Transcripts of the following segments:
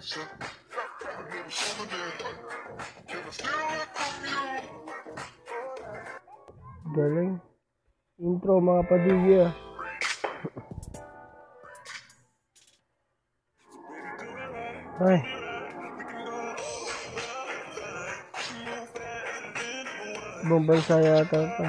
I Galing. Intro mga padigya. Ya? Ay. Ibang bansa yata pa.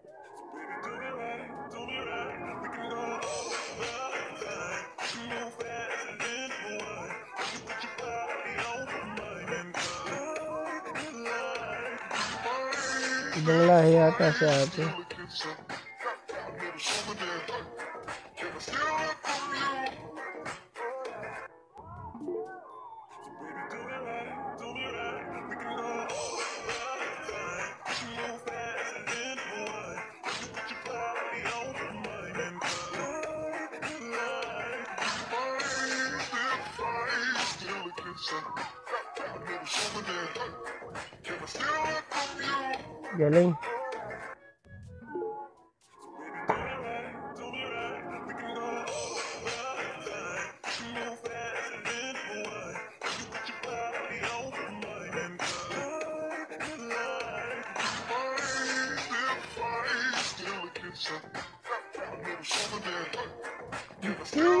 Billahi arkadaşlar abi. Something that Galing. Dude.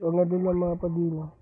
So, nga din lang mga padino.